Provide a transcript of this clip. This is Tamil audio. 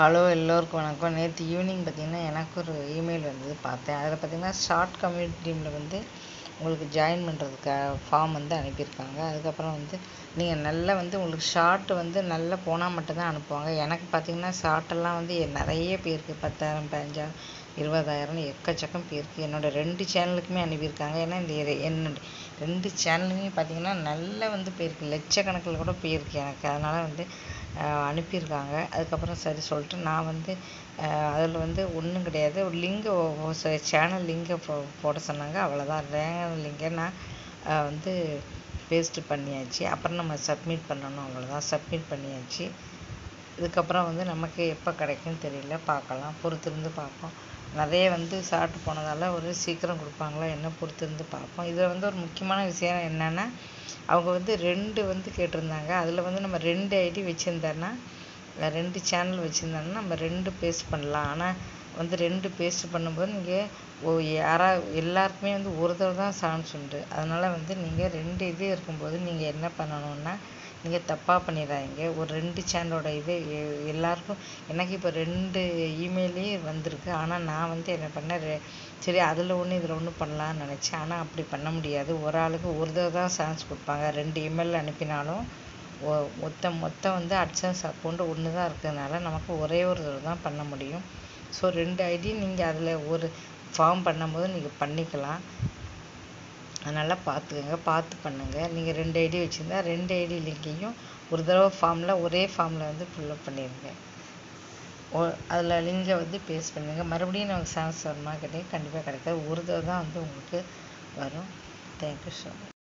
ஹலோ எல்லோருக்கும் வணக்கம். நேற்று ஈவினிங் பார்த்தீங்கன்னா எனக்கு ஒரு இமெயில் வந்தது. பார்த்தேன். அதில் பார்த்தீங்கன்னா ஷார்ட் கம்யூனிட்டி டீமில் வந்து உங்களுக்கு ஜாயின் பண்ணுறதுக்காக ஃபார்ம் வந்து அனுப்பியிருக்காங்க. அதுக்கப்புறம் வந்து நீங்கள் நல்லா வந்து உங்களுக்கு ஷார்ட் வந்து நல்லா போனால் மட்டும்தான் அனுப்புவாங்க. எனக்கு பார்த்தீங்கன்னா ஷார்ட்டெல்லாம் வந்து நிறைய பேருக்கு பத்தாயிரம் பதினஞ்சாயிரம் இருபதாயிரம்னு எக்கச்சக்கம் பேருக்கு என்னோடய ரெண்டு சேனலுக்குமே அனுப்பியிருக்காங்க. ஏன்னா இந்த என்னோட ரெண்டு சேனலுமே பார்த்தீங்கன்னா நல்லா வந்து போயிருக்கு லட்சக்கணக்கில் கூட போயிருக்கு எனக்கு. அதனால் வந்து அனுப்பியிருக்காங்க. அதுக்கப்புறம் சரி சொல்லிட்டு நான் வந்து அதில் வந்து ஒன்றும் கிடையாது. ஒரு லிங்கை சேனல் லிங்கை போ போட சொன்னாங்க. அவ்வளோதான் ரேங்கர் லிங்கை நான் வந்து பேஸ்ட்டு பண்ணியாச்சு. அப்புறம் நம்ம சப்மிட் பண்ணணும். அவ்வளோதான் சப்மிட் பண்ணியாச்சு. இதுக்கப்புறம் வந்து நமக்கு எப்போ கிடைக்கும்னு தெரியல. பார்க்கலாம். பொறுத்திருந்து பார்ப்போம். நிறைய வந்து சாப்பிட்டு போனதால் ஒரு சீக்கிரம் கொடுப்பாங்களா என்ன பொறுத்திருந்து பார்ப்போம். இதில் வந்து ஒரு முக்கியமான விஷயம் என்னென்னா அவங்க வந்து ரெண்டு வந்து கேட்டிருந்தாங்க. அதில் வந்து நம்ம ரெண்டு ஐடி வச்சுருந்தோன்னா ரெண்டு சேனல் வச்சுருந்தோன்னா நம்ம ரெண்டு பேஸ்ட் பண்ணலாம். ஆனால் வந்து ரெண்டு பேஸ்ட் பண்ணும்போது நீங்கள் ஓ யாரா எல்லாருக்குமே வந்து ஒரு தடவை தான் சான்ஸ் உண்டு. அதனால் வந்து நீங்கள் ரெண்டு இது இருக்கும்போது நீங்கள் என்ன பண்ணணுன்னா நீங்கள் தப்பாக பண்ணிடாதீங்க ஒரு ரெண்டு சேனலோட இது எல்லாருக்கும் எனக்கு இப்போ ரெண்டு இமெயிலே வந்திருக்கு. ஆனால் நான் வந்து என்ன பண்ணேன் சரி அதில் ஒன்று இதில் ஒன்று பண்ணலான்னு நினச்சேன். ஆனால் அப்படி பண்ண முடியாது. ஒரு ஆளுக்கு ஒரு தடவை தான் சான்ஸ் கொடுப்பாங்க. ரெண்டு இமெயில் அனுப்பினாலும் மொத்தம் மொத்தம் வந்து அட்சன்ஸ் அக்கௌண்ட் ஒன்று தான் இருக்கிறதுனால நமக்கு ஒரே ஒரு தடவை தான் பண்ண முடியும். ஸோ ரெண்டு ஐடி நீங்கள் அதில் ஒரு ஃபார்ம் பண்ணும்போது நீங்கள் பண்ணிக்கலாம். அதனால் பார்த்துக்கோங்க பார்த்து பண்ணுங்கள் நீங்கள் ரெண்டு ஐடி வச்சுருந்தா ரெண்டு ஐடி லிங்கையும் ஒரு தடவை ஃபார்மில் ஒரே ஃபார்மில் வந்து ஃபில்லப் பண்ணிடுங்க ஓ அதில் லிங்கை வந்து பேஸ்ட் பண்ணுங்கள் மறுபடியும் நமக்கு சான்ஸ் வருமா கேட்டீங்க கண்டிப்பாக கிடைக்காது. ஒரு தடவை தான் வந்து உங்களுக்கு வரும். Thank you so much